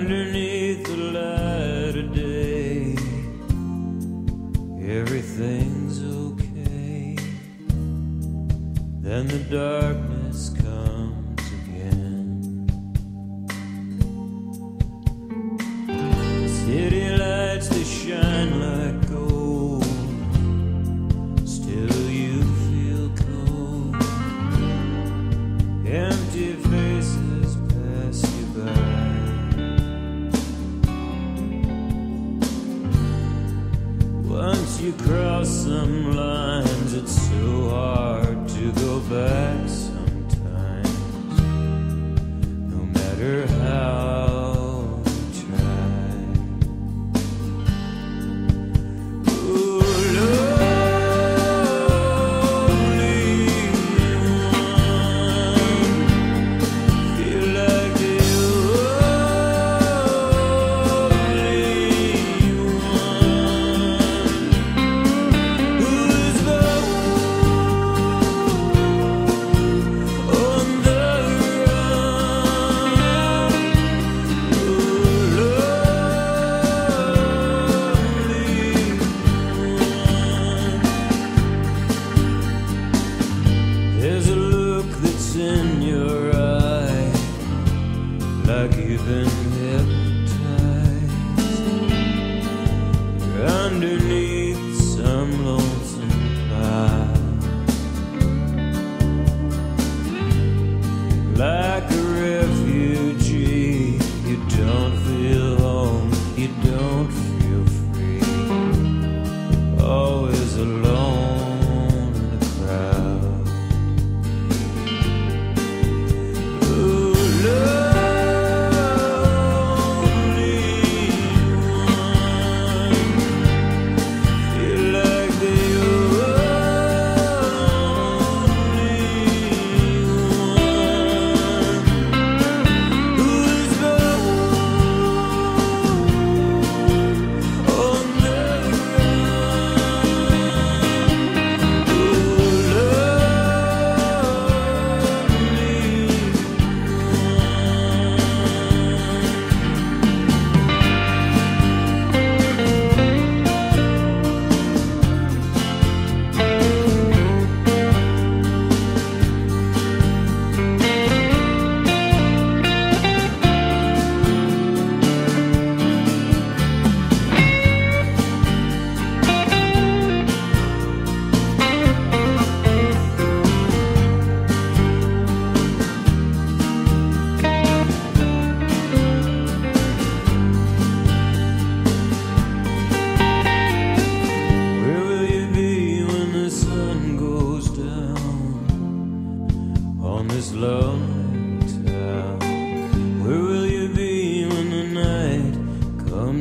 underneath the light of day, everything's okay. Then the darkness comes again. City lights that shine like gold, still you feel cold. Empty. cross some line.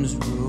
was rude.